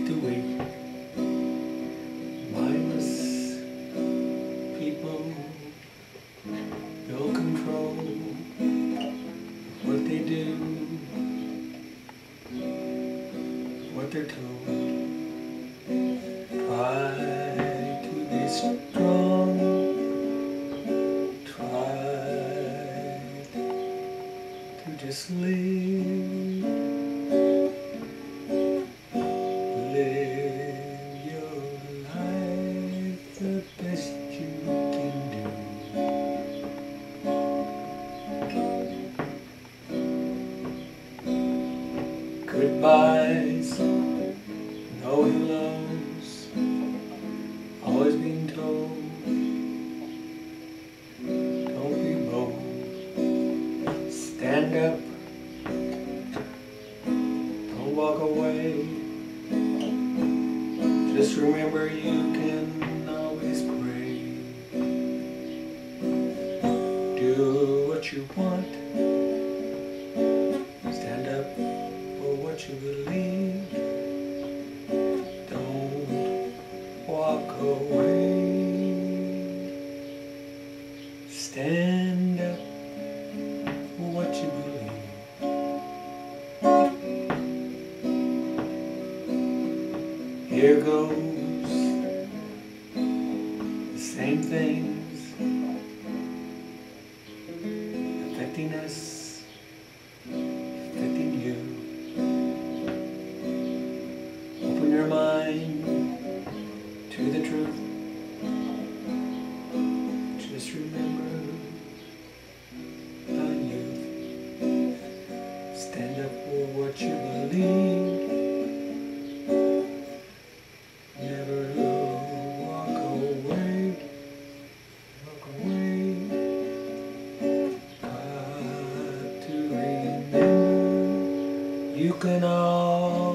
take the weight mindless people no control what they do what they're told. Try to be strong. Try to just live Goodbyes, no hellos, always being told. Don't be bold, stand up, don't walk away. Just remember you can always pray. Do what you want. Stand up for what you believe. Here goes the same things affecting us, affecting you. Open your mind to the truth. Never walk away. To remember you can all